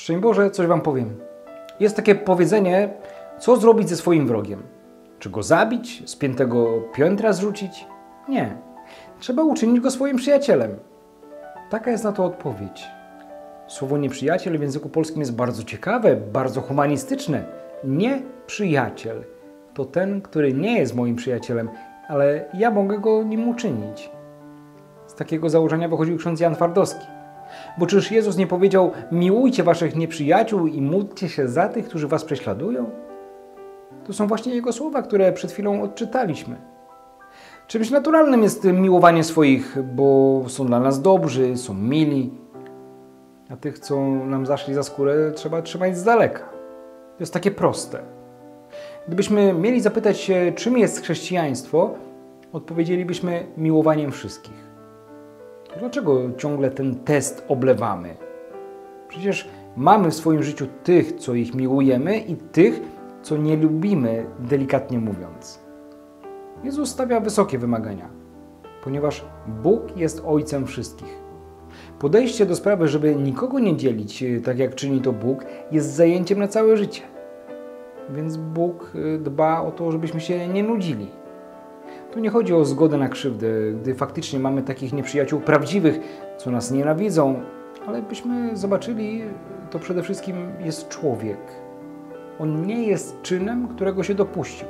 Szczęść Boże, coś Wam powiem. Jest takie powiedzenie, co zrobić ze swoim wrogiem? Czy go zabić, z piętego piętra zrzucić? Nie. Trzeba uczynić go swoim przyjacielem. Taka jest na to odpowiedź. Słowo nieprzyjaciel w języku polskim jest bardzo ciekawe, bardzo humanistyczne. Nie przyjaciel to ten, który nie jest moim przyjacielem, ale ja mogę go nim uczynić. Z takiego założenia wychodził ksiądz Jan Twardowski. Bo czyż Jezus nie powiedział: Miłujcie waszych nieprzyjaciół i módlcie się za tych, którzy was prześladują? To są właśnie jego słowa, które przed chwilą odczytaliśmy. Czymś naturalnym jest miłowanie swoich, bo są dla nas dobrzy, są mili. A tych, co nam zaszli za skórę, trzeba trzymać z daleka. To jest takie proste. Gdybyśmy mieli zapytać się, czym jest chrześcijaństwo, odpowiedzielibyśmy miłowaniem wszystkich. Dlaczego ciągle ten test oblewamy? Przecież mamy w swoim życiu tych, co ich miłujemy, i tych, co nie lubimy, delikatnie mówiąc. Jezus stawia wysokie wymagania, ponieważ Bóg jest Ojcem wszystkich. Podejście do sprawy, żeby nikogo nie dzielić, tak jak czyni to Bóg, jest zajęciem na całe życie. Więc Bóg y, dba o to, żebyśmy się nie nudzili. Tu nie chodzi o zgodę na krzywdę, gdy faktycznie mamy takich nieprzyjaciół prawdziwych, co nas nienawidzą, ale byśmy zobaczyli, to przede wszystkim jest człowiek. On nie jest czynem, którego się dopuścił.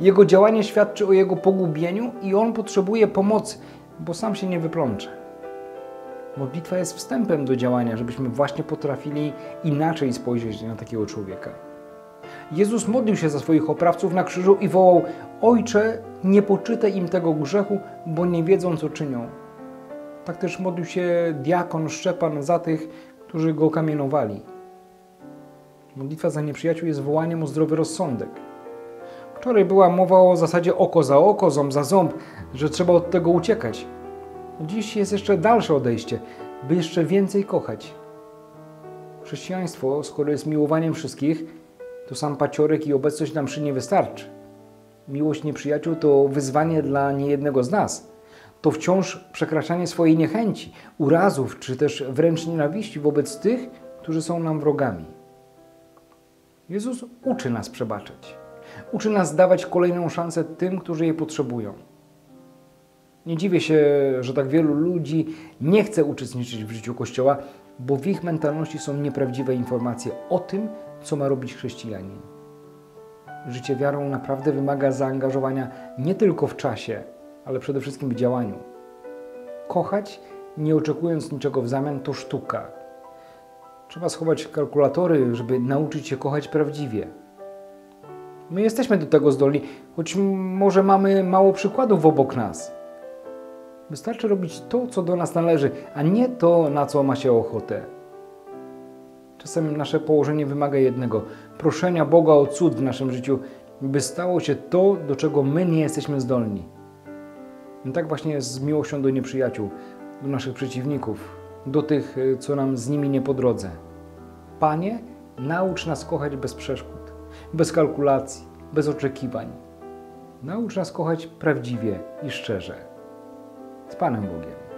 Jego działanie świadczy o jego pogubieniu i on potrzebuje pomocy, bo sam się nie wyplącze. Modlitwa jest wstępem do działania, żebyśmy właśnie potrafili inaczej spojrzeć na takiego człowieka. Jezus modlił się za swoich oprawców na krzyżu i wołał: Ojcze, nie poczytaj im tego grzechu, bo nie wiedzą, co czynią. Tak też modlił się diakon Szczepan za tych, którzy go kamienowali. Modlitwa za nieprzyjaciół jest wołaniem o zdrowy rozsądek. Wczoraj była mowa o zasadzie oko za oko, ząb za ząb, że trzeba od tego uciekać. Dziś jest jeszcze dalsze odejście, by jeszcze więcej kochać. Chrześcijaństwo, skoro jest miłowaniem wszystkich, to sam paciorek i obecność na mszy nie wystarczy. Miłość nieprzyjaciół to wyzwanie dla niejednego z nas. To wciąż przekraczanie swojej niechęci, urazów czy też wręcz nienawiści wobec tych, którzy są nam wrogami. Jezus uczy nas przebaczać. Uczy nas dawać kolejną szansę tym, którzy jej potrzebują. Nie dziwię się, że tak wielu ludzi nie chce uczestniczyć w życiu Kościoła, bo w ich mentalności są nieprawdziwe informacje o tym, co ma robić chrześcijanin. Życie wiarą naprawdę wymaga zaangażowania nie tylko w czasie, ale przede wszystkim w działaniu. Kochać, nie oczekując niczego w zamian, to sztuka. Trzeba schować kalkulatory, żeby nauczyć się kochać prawdziwie. My jesteśmy do tego zdolni, choć może mamy mało przykładów obok nas. Wystarczy robić to, co do nas należy, a nie to, na co ma się ochotę. Czasem nasze położenie wymaga jednego proszenia Boga o cud w naszym życiu, by stało się to, do czego my nie jesteśmy zdolni. I tak właśnie jest z miłością do nieprzyjaciół, do naszych przeciwników, do tych, co nam z nimi nie po drodze. Panie, naucz nas kochać bez przeszkód, bez kalkulacji, bez oczekiwań. Naucz nas kochać prawdziwie i szczerze. पानंग हो गया